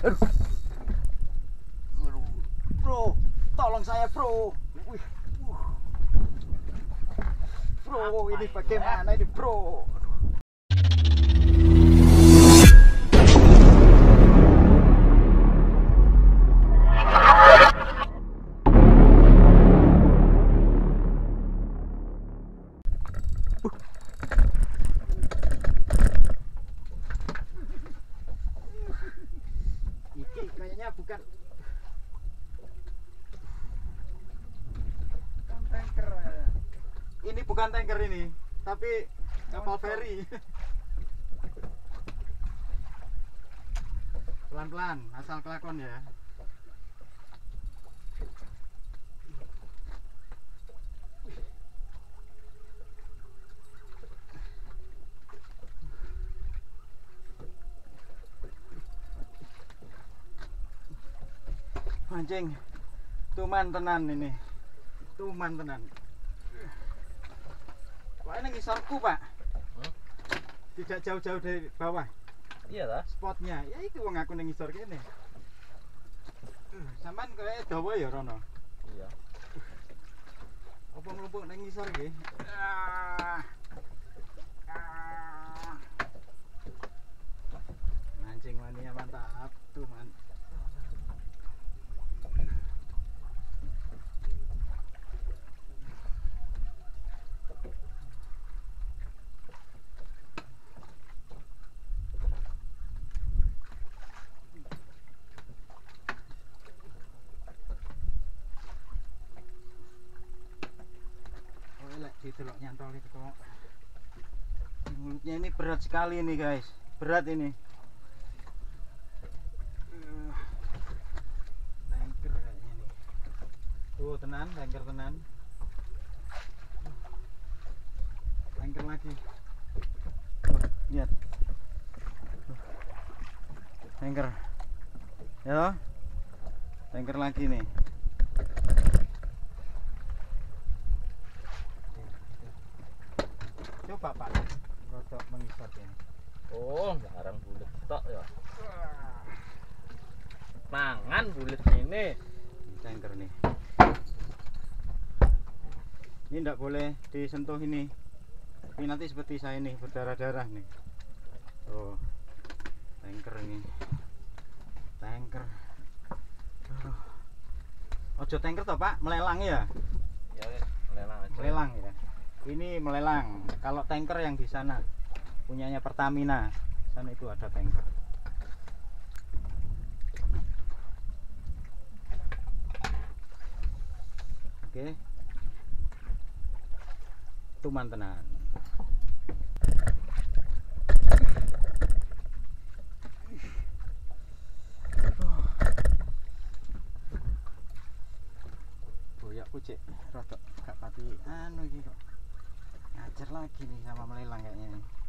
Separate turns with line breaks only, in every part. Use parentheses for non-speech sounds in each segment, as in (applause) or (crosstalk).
Aduh. Aduh. Bro, tolong saya, Bro. Wih. uh. Bro,
Apa
ini
ini,
bagaimana ini, Bro?
Kan tanker ya.
ini bukan tanker ini, tapi kapal feri. (laughs) Pelan-pelan, asal kelakon ya. Mancing tuman tenan ini. Tuman tenan. Wah ini ngisarku pak
Hmm?
Tidak jauh-jauh dari bawah
Iya lah.
spotnya Ya itu wong aku ngisor kene Uh, Sampean kayak dawa ya Rono
Iya.
Apa nglumpuk nang ngisor iki Ah. Ah. Mancing mania mantap tuh man nyantol itu kok. Mulutnya ini berat sekali ini guys. Berat ini. Eh, Tanker kayaknya ini. Tuh tenan, tanker tenan. Tanker lagi. Lihat. Tanker. Ya. Tanker lagi nih. Coba Pak, rodok mengisor ini.
Oh, jarang bulet tok ya. Mangan bulet ini.
Ini tanker nih. Ini tidak boleh disentuh ini. Ini nanti seperti saya nih berdarah-darah nih. Oh, tanker ini. Tanker. Aduh. Ojo tanker toh Pak, melelang ya.
Ya melelang aja.
Melelang ya. Ini melelang. Kalau tanker yang di sana punyanya Pertamina. Sana itu ada tanker. Oke. Tuman tenan. Boyak rodok gak pati anu kok. Ngajar lagi nih sama melelang kayaknya nih.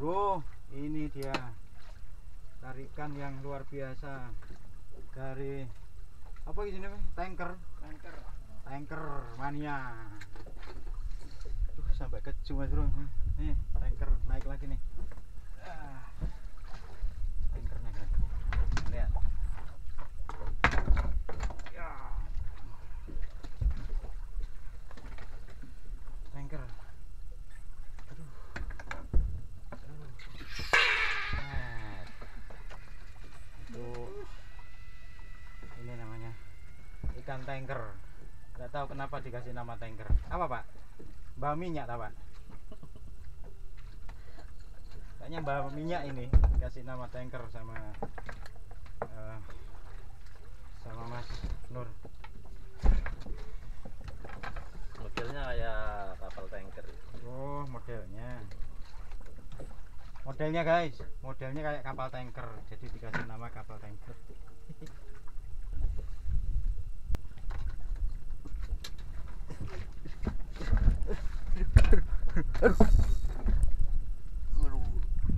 Bro, ini dia tarikan yang luar biasa dari apa ini? Tanker. Tanker. Tanker mania. Tuh sampai keju mas bro. Nih tanker naik lagi nih. Ah. ikan tanker. Nggak tahu kenapa dikasih nama tanker. Apa pak? Bau minyak tahu pak? Kayaknya bau minyak ini dikasih nama tanker sama uh, sama mas Nur. Modelnya kayak kapal tanker. Oh modelnya. Modelnya guys. Modelnya kayak kapal tanker. Jadi dikasih nama kapal tanker. (laughs)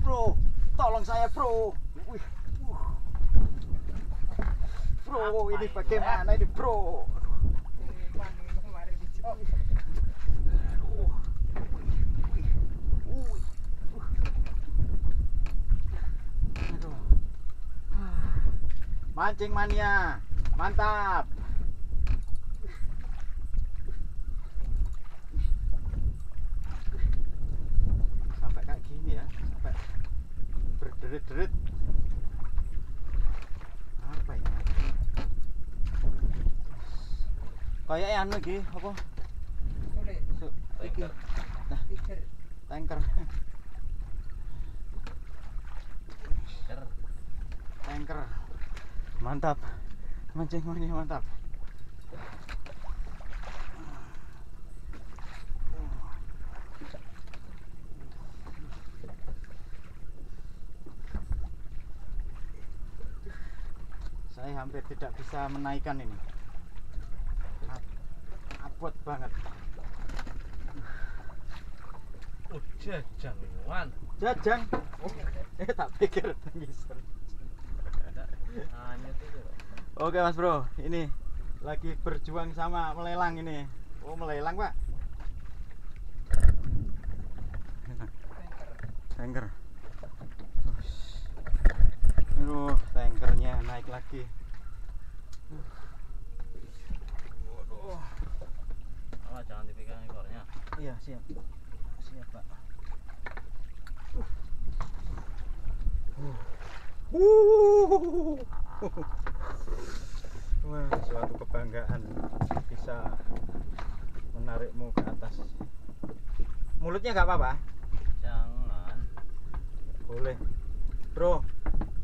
bro tolong saya bro. Wih, bro ini bagaimana ini bro? Aduh. Aduh. Mancing mania, mantap. Sampai kayak gini ya, sampai berderit-derit. Apa ini? Kayak anu iki, apa? Su, iki.
Tanker.
Tanker.
Ker.
Tanker. Mantap. Mancing mania mantap. Saya hampir tidak bisa menaikkan ini. Abot banget.
Oh, jajangan.
Jajang. (laughs) Eh tak pikir tangisan. Oke Mas Bro, ini lagi berjuang sama melelang ini. Oh melelang Pak. Tanker. Aduh, tankernya naik lagi. Waduh.
Awas jangan dipegang ekornya.
Iya siap. Siap Pak. Uh. Wah, suatu kebanggaan bisa menarikmu ke atas. Mulutnya nggak apa-apa?
Jangan.
Boleh. Bro,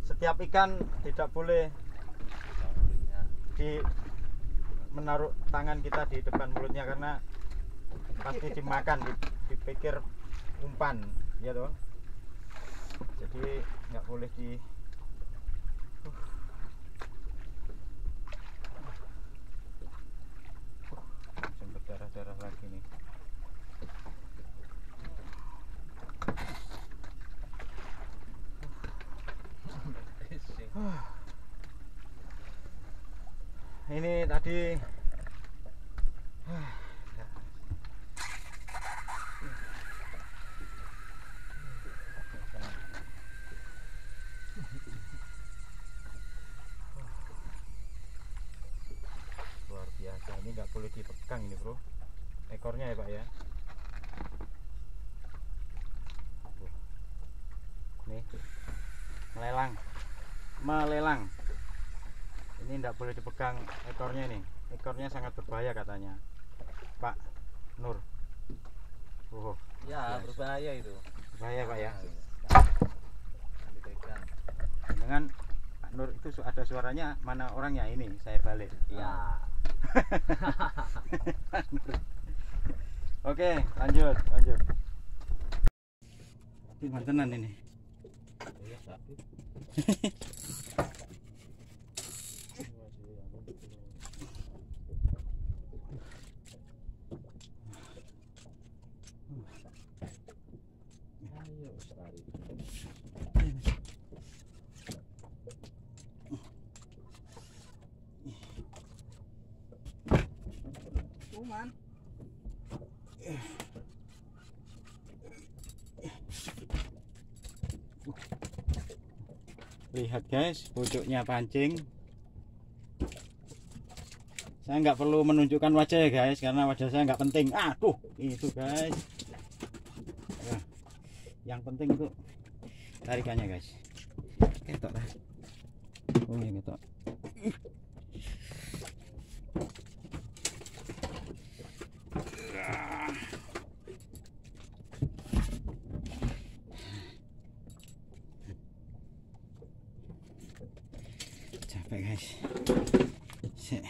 setiap ikan tidak boleh. Di menaruh tangan kita di depan mulutnya karena pasti dimakan di- dipikir umpan ya toh. Jadi nggak boleh di lagi nih.
Bising.
Ini tadi. Luar biasa ini nggak boleh dipegang ini bro. Ekornya ya pak ya. Nih. Melelang. Melelang ini tidak boleh dipegang ekornya ini. Ekornya sangat berbahaya katanya. Pak Nur. Oh
Ya,
Yes.
berbahaya itu.
berbahaya Pak ya. Dengan Pak Nur itu ada suaranya mana orangnya ini? Saya balik.
Ya. (laughs)
oke lanjut lanjut. Ini mantenan ini (laughs) Lihat guys, pucuknya pancing. Saya nggak perlu menunjukkan wajah ya guys, karena wajah saya nggak penting. Aduh, itu guys. Nah, yang penting itu tarikannya guys. Ketok dah. Oh iya ketok. capek guys Sik.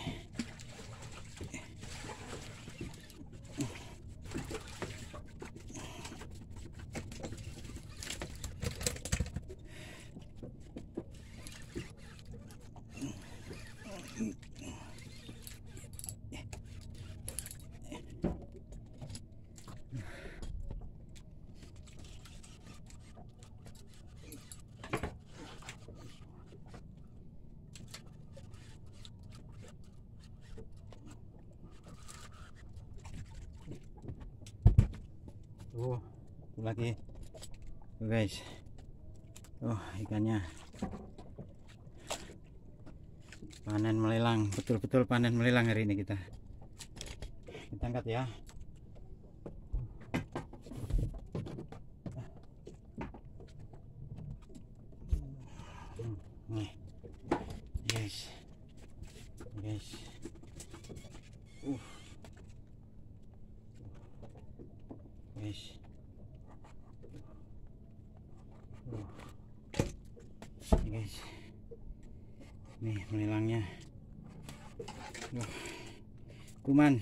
Oh, lagi. Tuh, guys. Oh, ikannya. Panen melelang, betul-betul panen melelang hari ini kita. Kita angkat ya. Nih. Guys. Guys. Uh. Guys. Uh. Ini guys. Nih melelangnya. Wah. Kuman.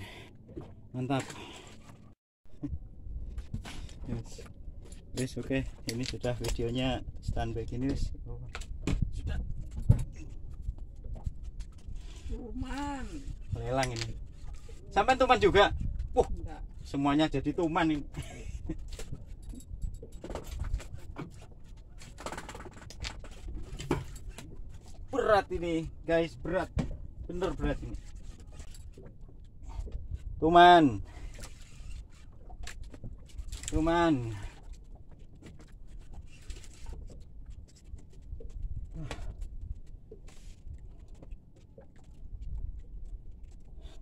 Mantap. Yes. Oke, ini sudah videonya standby gini wis. Oh, Sudah.
Cuman
Melelang ini. Sampai tuman juga. Wah,
enggak
semuanya jadi tuman ini. berat ini, guys, berat. Bener berat ini. Tuman. Tuman.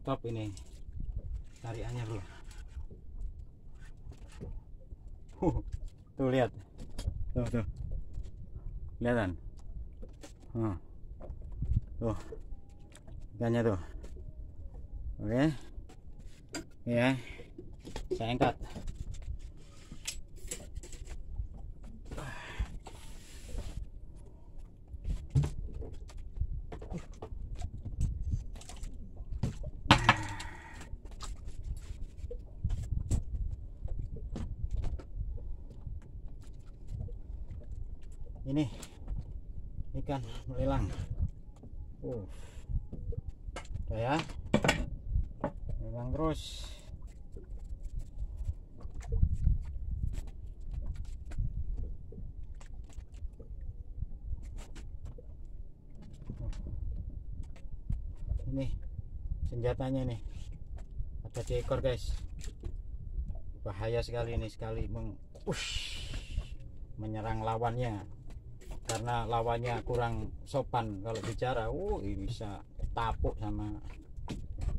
Top ini. Tariannya bro Huh, tuh lihat. Tuh tuh. Kelihatan? Hmm. tuh. Ikannya tuh. Oke ya. Saya angkat. Ini. Ikan melelang uh. Ya. Melelang terus ini senjatanya nih. Ada di ekor guys. Bahaya sekali ini sekali meng Ush, menyerang lawannya. Karena lawannya kurang sopan kalau bicara. Uh ini bisa tapuk sama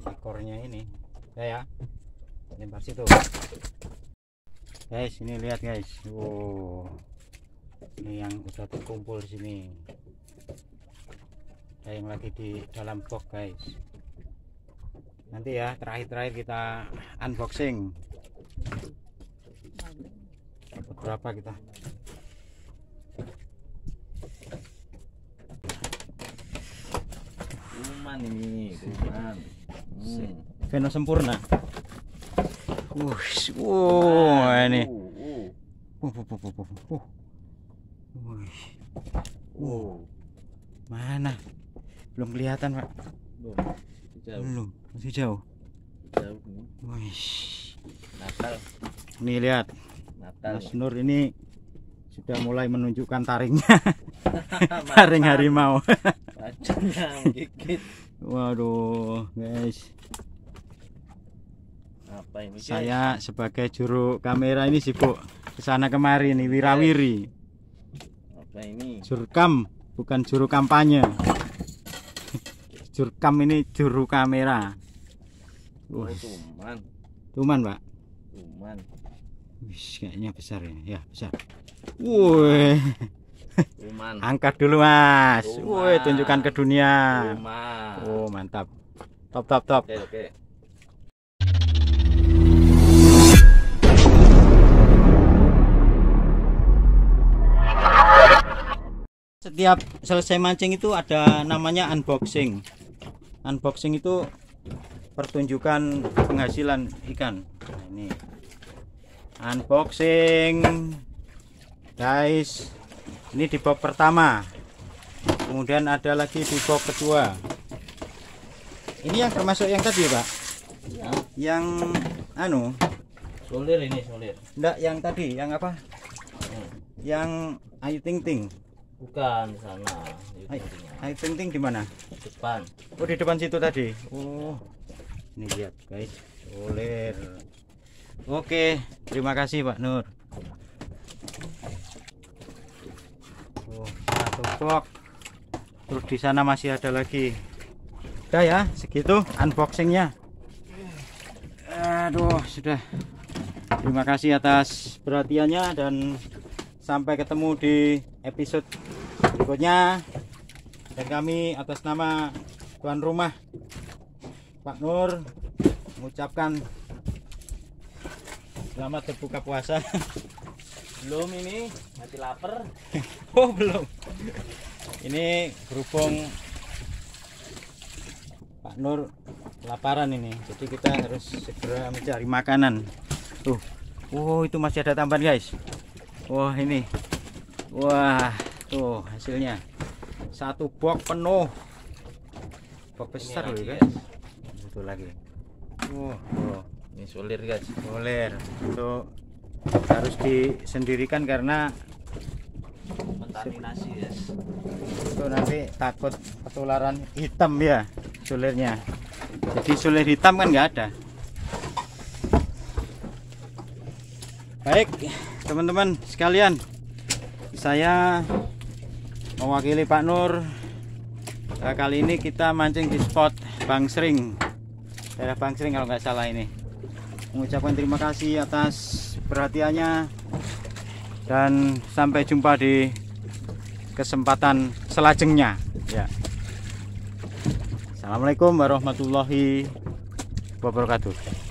ekornya ini. Ya ya. Lempar situ. Guys ini lihat guys. Wow. Ini yang udah terkumpul sini. Ada yang lagi di dalam box guys nanti ya terakhir-terakhir kita unboxing beberapa kita
Kuman ini, kuman. Hmm.
Veno sempurna Wush, wow ini
Uh, uh,
wuh. Wuih,
uh.
mana belum kelihatan pak
Belum.
Belum masih jauh?
Jauh.
Wih,
Natal,
nih lihat.
Natal.
Mas Nur ini sudah mulai menunjukkan taringnya. (laughs) (laughs) Taring harimau. (laughs) Waduh guys.
Apa ini? guys?
saya sebagai juru kamera ini sibuk ke sana kemari nih wirawiri.
Apa ini?
jurkam bukan juru kampanye. Jurkam ini juru kamera
Oh, tuman,
tuman pak?
Tuman.
Wih, kayaknya besar ya. Ya besar. Wih,
Tuman.
angkat dulu mas. Wih, tunjukkan ke dunia.
Tuman.
oh mantap. Top top top.
Oke, oke.
setiap selesai mancing itu ada namanya unboxing. Unboxing itu pertunjukan penghasilan ikan. Nah, ini. Unboxing. Guys ini di box pertama. Kemudian ada lagi di box kedua. Ini yang termasuk yang tadi ya pak?
Ya.
yang anu?
Solir ini, solir.
enggak yang tadi yang apa?
Hmm.
yang ayu ting ting
Bukan di sana. Di
Ay.
ujungnya.
ayu ting ting di mana
Depan.
Oh di depan situ tadi. Oh ini lihat guys, soler. Oke, terima kasih Pak Nur. Oh, satu box. Terus di sana masih ada lagi. Udah ya, segitu unboxingnya. Aduh, sudah. Terima kasih atas perhatiannya dan sampai ketemu di episode berikutnya. Dan kami atas nama tuan rumah Pak Nur mengucapkan selamat berbuka puasa. (laughs)
Belum ini, mati lapar. (laughs)
Oh belum. Ini berhubung Pak Nur laparan ini, jadi kita harus segera mencari makanan. Tuh, oh itu masih ada tambahan guys. Wah ini, wah tuh hasilnya satu box penuh. Box besar loh
guys.
Itu lagi. Wah, tuh.
Ini sulir guys.
Boler itu harus disendirikan karena
Kontaminasi guys.
itu nanti takut ketularan hitam ya sulirnya jadi sulir hitam kan nggak ada baik teman-teman sekalian saya mewakili Pak Nur. Nah, kali ini kita mancing di spot Bangsring daerah Bangsring kalau nggak salah ini. Mengucapkan terima kasih atas perhatiannya dan sampai jumpa di kesempatan selajengnya. Ya. Assalamualaikum warahmatullahi wabarakatuh